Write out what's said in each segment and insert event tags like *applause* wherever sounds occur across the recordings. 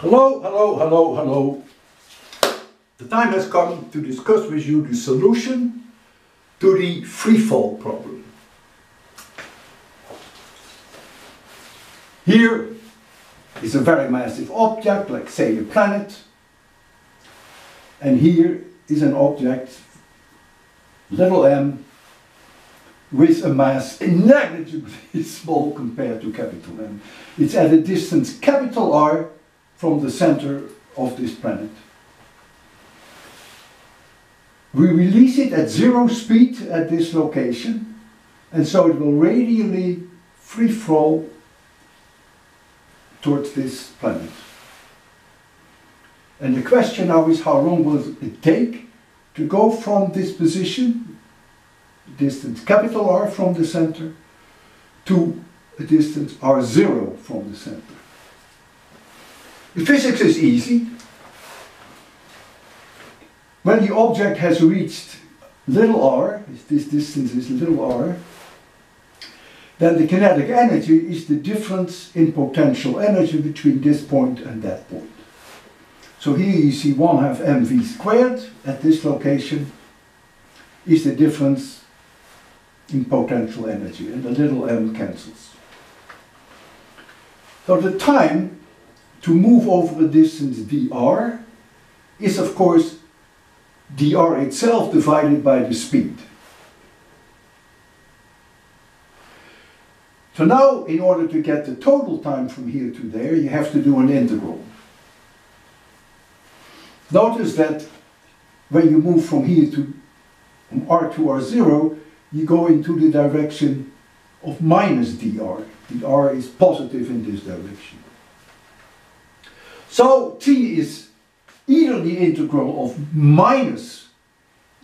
Hello, hello, hello, hello. The time has come to discuss with you the solution to the free fall problem. Here is a very massive object, like say a planet, and here is an object, little m, with a mass negligibly *laughs* small compared to capital M. It's at a distance capital R from the center of this planet. We release it at zero speed at this location, and so it will radially free fall towards this planet. And the question now is how long will it take to go from this position, distance capital R from the center, to a distance R0 from the center. The physics is easy. When the object has reached little r, this distance is little r, then the kinetic energy is the difference in potential energy between this point and that point. So here you see 1 half mv squared at this location is the difference in potential energy and the little m cancels. So the time to move over a distance dr is of course dr itself divided by the speed. So now, in order to get the total time from here to there, you have to do an integral. Notice that when you move from here to from r to r0, you go into the direction of minus dr. dr is positive in this direction. So t is either the integral of minus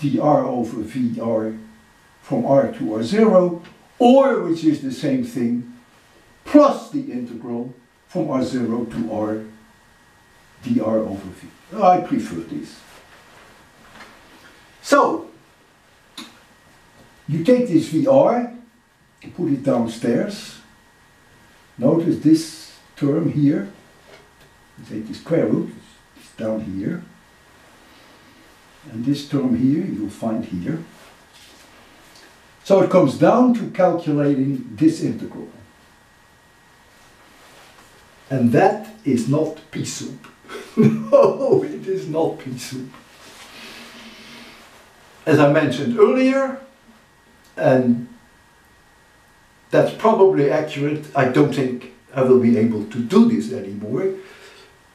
dr over vr from r to r0, or, which is the same thing, plus the integral from r0 to r dr over v. I prefer this. So, you take this VR, put it downstairs. Notice this term here take the square root, it's down here. And this term here you'll find here. So it comes down to calculating this integral. And that is not pea soup. *laughs* no, it is not pea soup. As I mentioned earlier, and that's probably accurate, I don't think I will be able to do this anymore.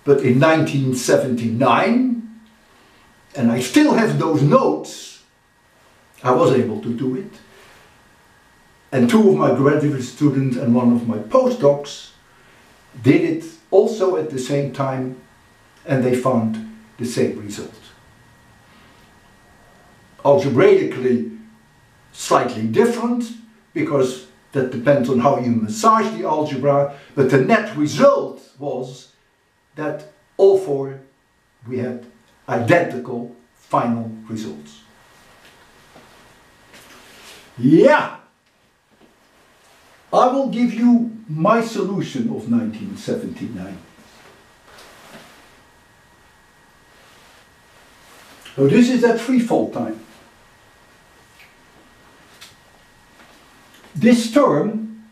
But in 1979, and I still have those notes, I was able to do it. And two of my graduate students and one of my postdocs did it also at the same time and they found the same result. Algebraically slightly different because that depends on how you massage the algebra, but the net result was that all four we had identical final results. Yeah! I will give you my solution of 1979. So this is that free fall time. This term,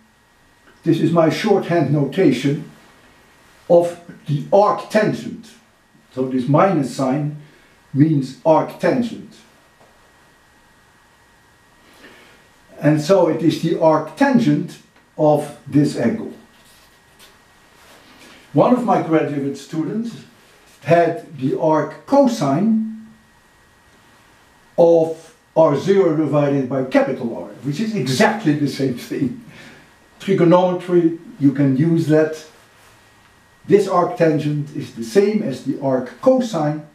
this is my shorthand notation, of the arc tangent. So this minus sign means arc tangent. And so it is the arc tangent of this angle. One of my graduate students had the arc cosine of R0 divided by capital R, which is exactly the same thing. Trigonometry, you can use that this arctangent is the same as the arc cosine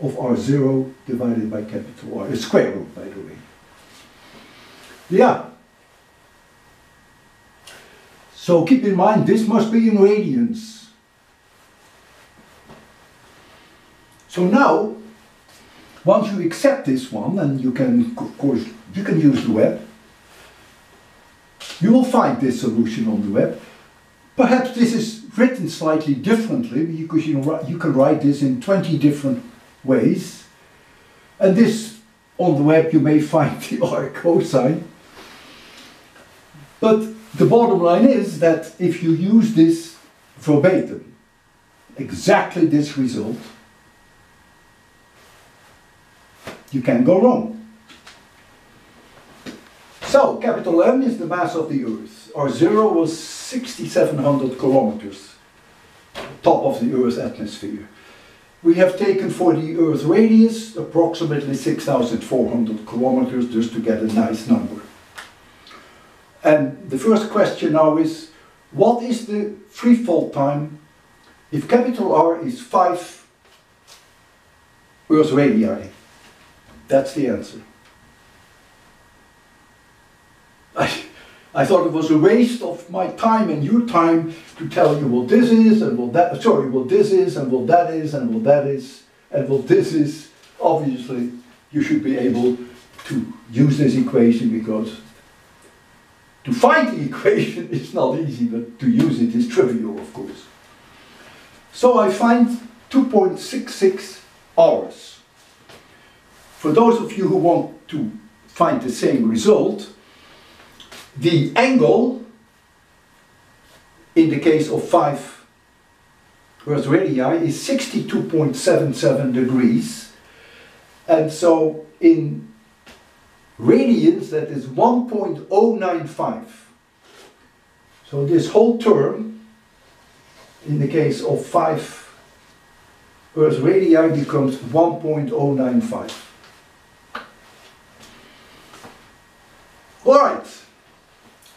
of R0 divided by capital R, a uh, square root by the way. Yeah. So keep in mind this must be in radians. So now, once you accept this one, and you can, of course, you can use the web, you will find this solution on the web. Perhaps this is written slightly differently because you, you can write this in 20 different ways. And this, on the web, you may *laughs* find the arc cosine. But the bottom line is that if you use this verbatim, exactly this result, you can go wrong. So, capital M is the mass of the Earth. R zero was 6,700 kilometers, top of the Earth's atmosphere. We have taken for the Earth radius approximately 6,400 kilometers just to get a nice number. And the first question now is, what is the free fall time if capital R is 5 Earth radii? That's the answer. I, I thought it was a waste of my time and your time to tell you what this is and what that, sorry, what this is and what that is and what that is and what this is. Obviously, you should be able to use this equation because to find the *laughs* equation is not easy, but to use it is trivial, of course. So I find 2.66 hours. For those of you who want to find the same result, the angle, in the case of 5 Earth radii, is 62.77 degrees. And so in radians, that is 1.095. So this whole term, in the case of 5 Earth radii, becomes 1.095. Alright.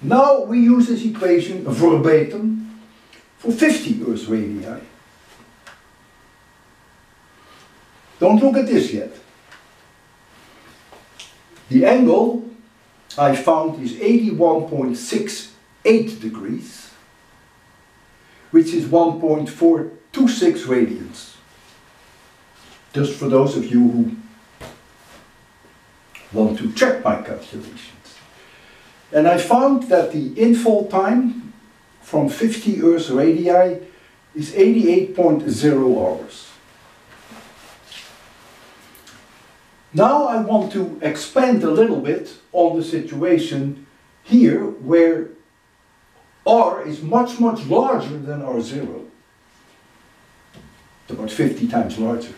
Now we use this equation verbatim for 50 Earth radii. Don't look at this yet. The angle I found is 81.68 degrees, which is 1.426 radians. Just for those of you who want to check my calculations. And I found that the infall time from 50 Earth radii is 88.0 hours. Now I want to expand a little bit on the situation here where R is much, much larger than R0. It's about 50 times larger.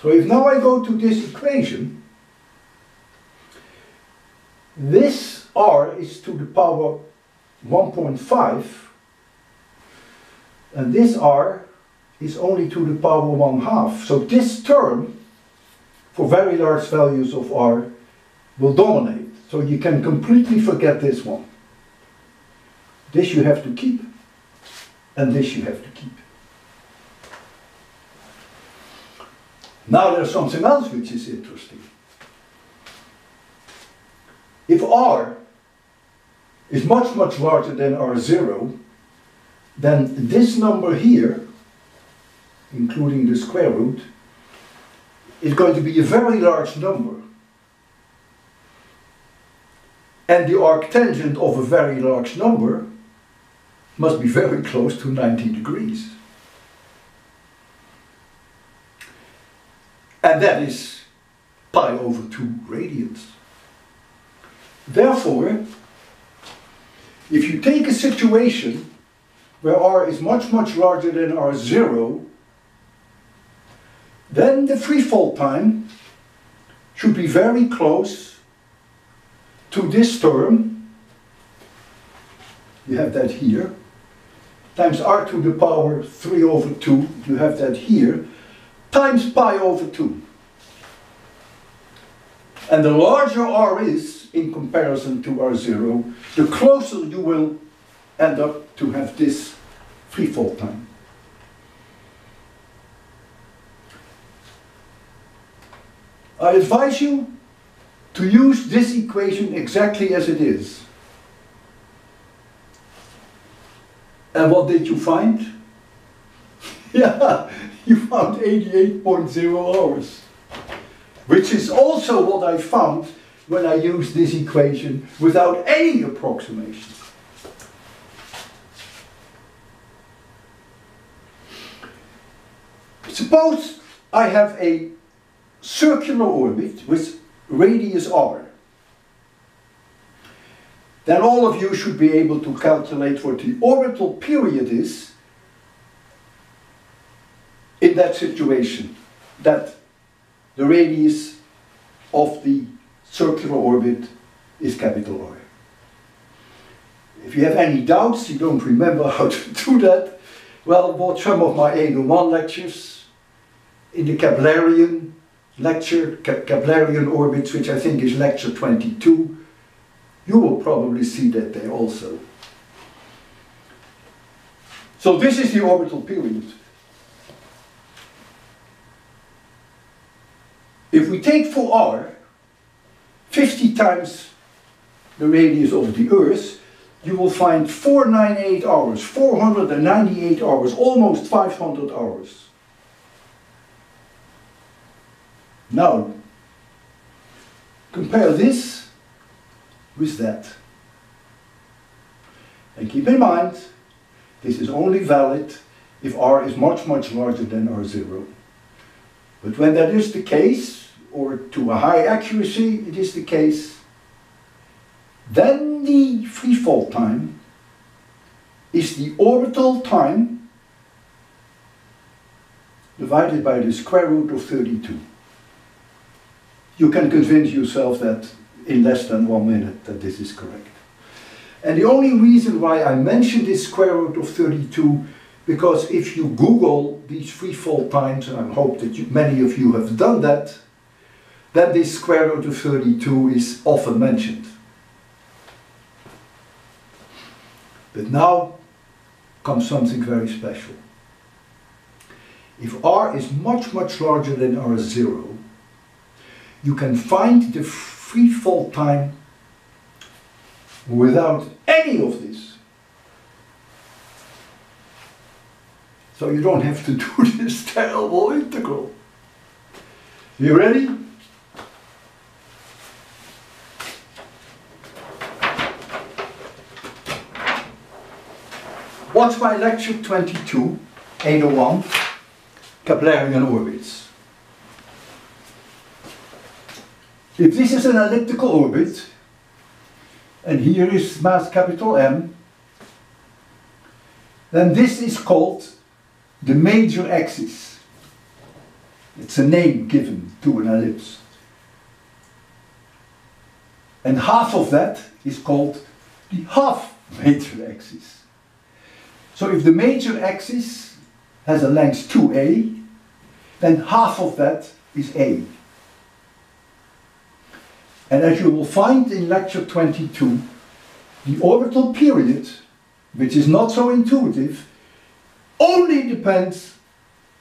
So if now I go to this equation, this r is to the power 1.5 and this r is only to the power 1 half. So this term for very large values of r will dominate. So you can completely forget this one. This you have to keep and this you have to keep. Now there's something else which is interesting. If r is much, much larger than r0, then this number here, including the square root, is going to be a very large number. And the arctangent of a very large number must be very *laughs* close to 90 degrees. And that is pi over 2 radians. Therefore, if you take a situation where r is much, much larger than r0, then the free fall time should be very close to this term. You have that here. Times r to the power 3 over 2, you have that here, times pi over 2. And the larger r is, in comparison to R0, the closer you will end up to have this free fall time. I advise you to use this equation exactly as it is. And what did you find? *laughs* yeah, you found 88.0 hours. Which is also what I found when I use this equation without any approximation. Suppose I have a circular orbit with radius r. Then all of you should be able to calculate what the orbital period is in that situation, that the radius of the circular orbit is capital R. If you have any doubts, you don't remember how to *laughs* do that, well, watch some of my 801 lectures in the Keplerian lecture, Keplerian orbits, which I think is lecture 22. You will probably see that there also. So this is the orbital period. If we take for r 50 times the radius of the Earth, you will find 498 hours, 498 hours, almost 500 hours. Now, compare this with that. And keep in mind, this is only valid if r is much, much larger than r0. But when that is the case, or to a high accuracy it is the case, then the free fall time is the orbital time divided by the square root of 32. You can convince yourself that in less than one minute that this is correct. And the only reason why I mention this square root of 32 because if you Google these free fall times, and I hope that you, many of you have done that, then this square root of 32 is often mentioned. But now comes something very special. If r is much, much larger than r0, you can find the free fall time without any of this. So you don't have to do *laughs* this terrible integral. You ready? What's my lecture 22, 801, Keplerian orbits? If this is an elliptical orbit, and here is mass capital M, then this is called the major axis. It's a name given to an ellipse. And half of that is called the half major axis. So if the major axis has a length 2a, then half of that is a. And as you will find in lecture 22, the orbital period, which is not so intuitive, only depends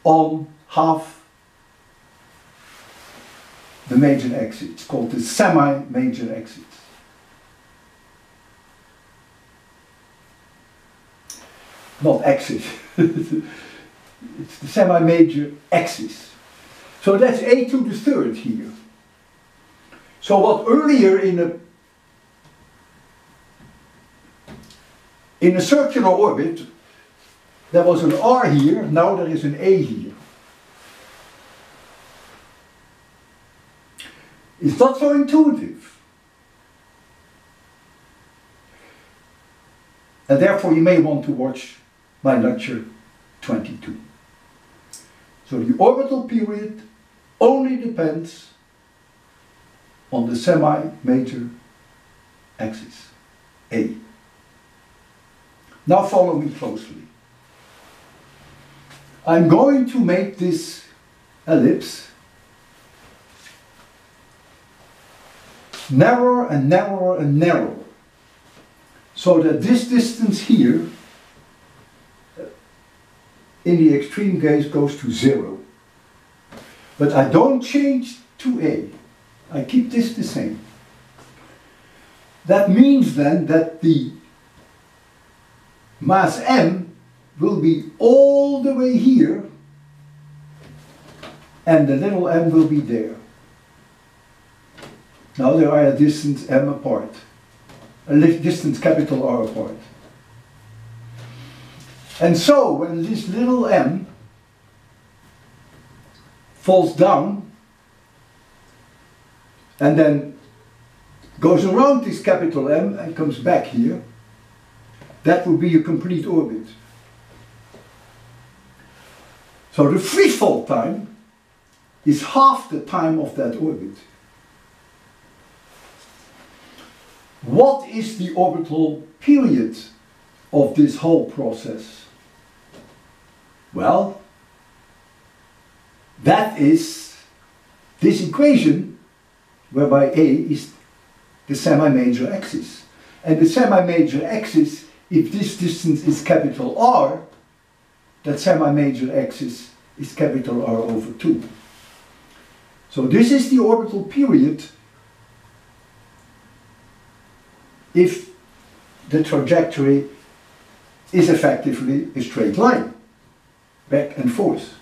on half the major axis. It's called the semi-major axis. Not axis. *laughs* it's the semi-major axis. So that's a to the third here. So what earlier in a in a circular orbit there was an r here, now there is an a here. It's not so intuitive. And therefore you may want to watch my lecture 22. So the orbital period only depends on the semi-major axis, A. Now follow me closely. I'm going to make this ellipse narrower and narrower and narrower so that this distance here in the extreme case goes to zero. But I don't change to A. I keep this the same. That means then that the mass m will be all the way here and the little m will be there. Now they are a distance m apart, a distance capital R apart. And so when this little m falls down and then goes around this capital M and comes back here, that would be a complete orbit. So the free fall time is half the time of that orbit. What is the orbital period of this whole process? Well, that is this equation whereby A is the semi-major axis. And the semi-major axis, if this distance is capital R, that semi-major axis is capital R over 2. So this is the orbital period if the trajectory is effectively a straight line, back and forth.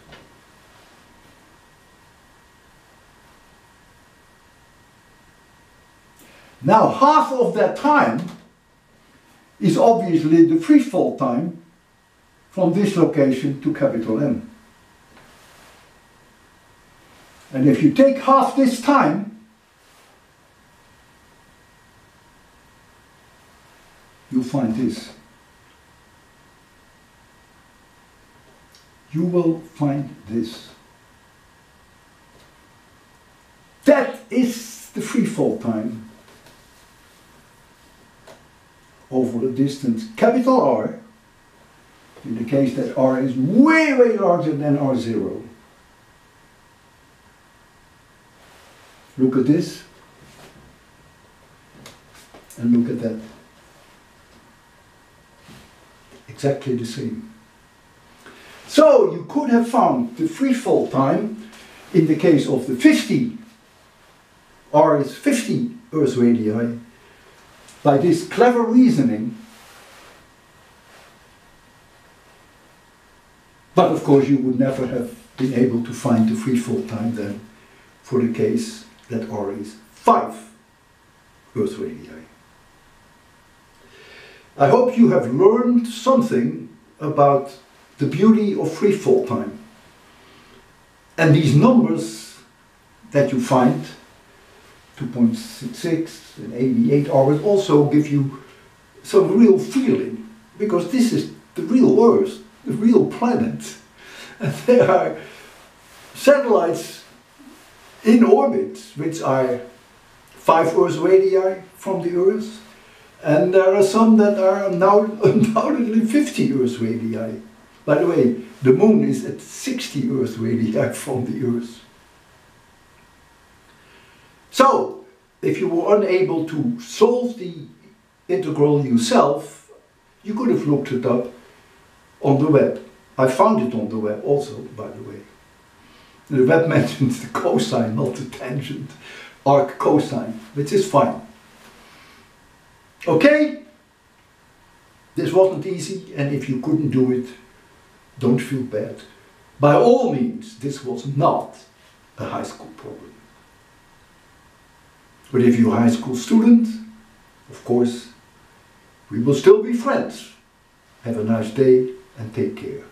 Now half of that time is obviously the free fall time from this location to capital M. And if you take half this time, you'll find this. You will find this. That is the free fall time over the distance capital R, in the case that R is way, way larger than R0. Look at this, and look at that. Exactly the same. So you could have found the free fall time in the case of the 50, R is 50 Earth radii, by this clever reasoning. But of course, you would never have been able to find the free fall time then for the case that R is 5 Earth radii. I hope you have learned something about the beauty of free fall time. And these numbers that you find 2.66 and 88 hours also give you some real feeling because this is the real Earth, the real planet. *laughs* And there are satellites in orbit which are five Earth radii from the Earth and there are some that are now *laughs* undoubtedly 50 Earth radii. By the way, the moon is at 60 Earth radii *laughs* from the Earth. So, if you were unable to solve the integral yourself, you could have looked it up on the web. I found it on the web also, by the way. The web *laughs* mentions the cosine, not the tangent, arc cosine, which is fine. Okay? This wasn't easy, and if you couldn't do it, don't feel bad. By all means, this was not a high school problem. But if you're a high school student, of course, we will still be friends. Have a nice day and take care.